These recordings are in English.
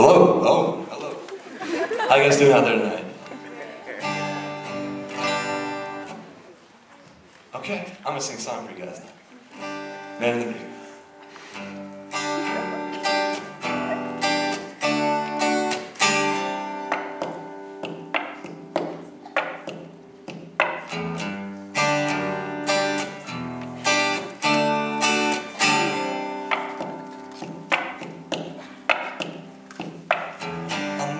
Hello? Oh, hello. How you guys doing out there tonight? Okay, I'm gonna sing a song for you guys now. Man in the mirror.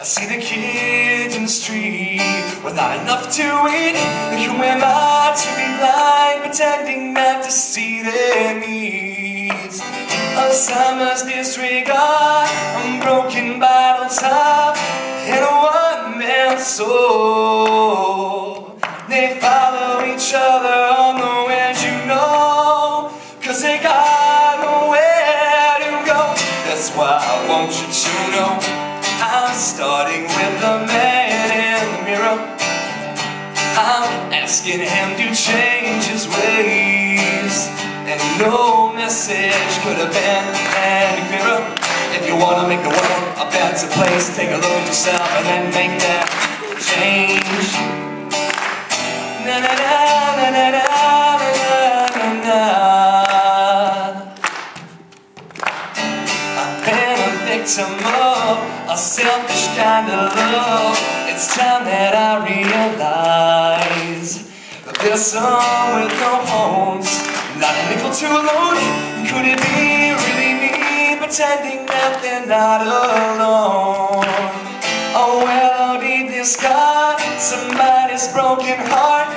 I see the kids in the street without enough to eat. Who am I to be blind, pretending not to see their needs? A summer's disregard, a broken bottle top, and a one-man soul. They follow each other on the wind, you know, cause they got nowhere to go. That's why I want you to know. I'm starting with the man in the mirror. I'm asking him to change his ways. And no message could have been any clearer. If you wanna make the world a better place, take a look at yourself and then make that change. Victim of a selfish kind of love. It's time that I realize that there's some with no homes, not a nickel too alone. Could it be really me pretending that they're not alone? Oh well, deep this God, somebody's broken heart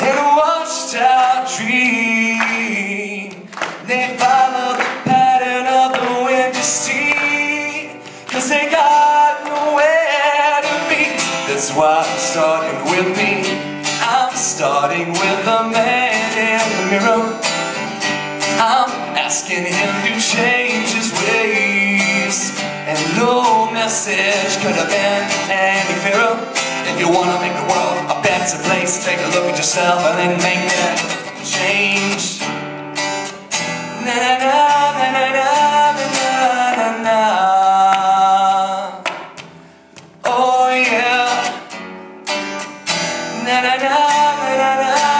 and a washed out dream. They follow the pattern of the wind to see, they got nowhere to be. That's why I'm starting with me. I'm starting with the man in the mirror. I'm asking him to change his ways. And no message could have been any clearer. If you wanna make the world a better place, take a look at yourself and then make that change. Na na na na na na na na